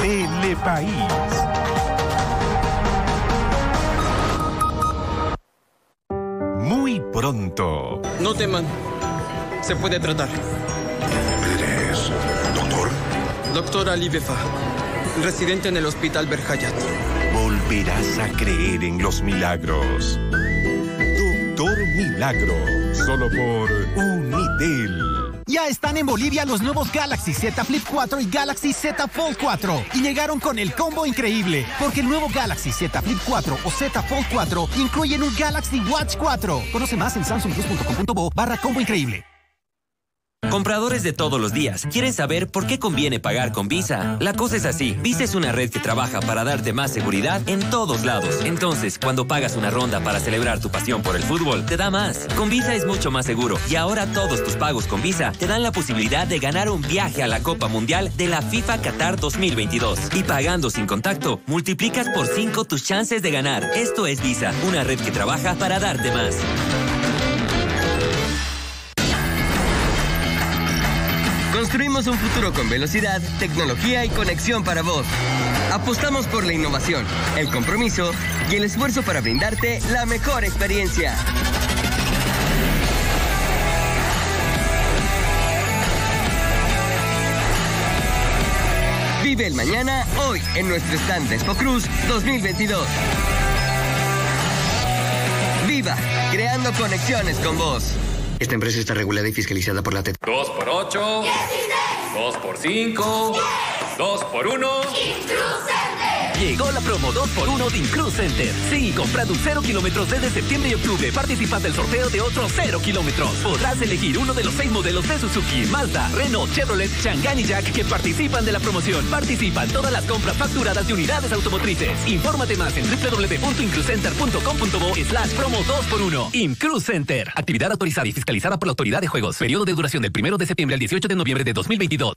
Telepaís. Muy pronto. No teman. Se puede tratar. ¿Eres doctor? Doctor Ali Befa, residente en el Hospital Berhayat. Volverás a creer en los milagros. Doctor Milagro. Solo por Unitel. Ya están en Bolivia los nuevos Galaxy Z Flip 4 y Galaxy Z Fold 4. Y llegaron con el combo increíble. Porque el nuevo Galaxy Z Flip 4 o Z Fold 4 incluyen un Galaxy Watch 4. Conoce más en samsungplus.com.bo barra combo increíble. Compradores de todos los días quieren saber por qué conviene pagar con Visa. La cosa es así. Visa es una red que trabaja para darte más seguridad en todos lados. Entonces, cuando pagas una ronda para celebrar tu pasión por el fútbol, te da más. Con Visa es mucho más seguro. Y ahora todos tus pagos con Visa te dan la posibilidad de ganar un viaje a la Copa Mundial de la FIFA Qatar 2022. Y pagando sin contacto, multiplicas por 5 tus chances de ganar. Esto es Visa, una red que trabaja para darte más. Construimos un futuro con velocidad, tecnología y conexión para vos. Apostamos por la innovación, el compromiso y el esfuerzo para brindarte la mejor experiencia. Vive el mañana hoy en nuestro stand de Expo Cruz 2022. Viva, creando conexiones con vos. Esta empresa está regulada y fiscalizada por la TED. 2 por 8 2 por 5 2 por 1 Llegó la promo 2x1 de Incruz Center. Sí, comprando un 0 kilómetros desde septiembre y octubre, participas del sorteo de otros 0 kilómetros. Podrás elegir uno de los 6 modelos de Suzuki, Mazda, Renault, Chevrolet, Chang'an y Jack que participan de la promoción. Participan todas las compras facturadas de unidades automotrices. Infórmate más en www.incruzcenter.com.bo slash promo 2x1. Incruz Center. Actividad autorizada y fiscalizada por la Autoridad de Juegos. Periodo de duración del 1 de septiembre al 18 de noviembre de 2022.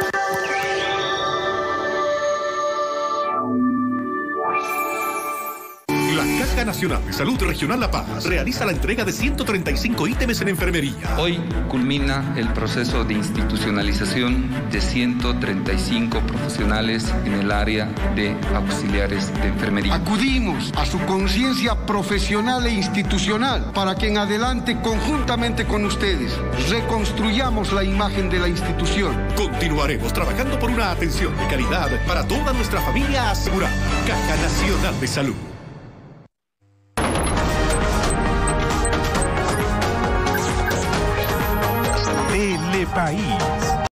La Caja Nacional de Salud Regional La Paz realiza la entrega de 135 ítems en enfermería. Hoy culmina el proceso de institucionalización de 135 profesionales en el área de auxiliares de enfermería. Acudimos a su conciencia profesional e institucional para que en adelante, conjuntamente con ustedes, reconstruyamos la imagen de la institución. Continuaremos trabajando por una atención de calidad para toda nuestra familia asegurada. Caja Nacional de Salud. Telepaís.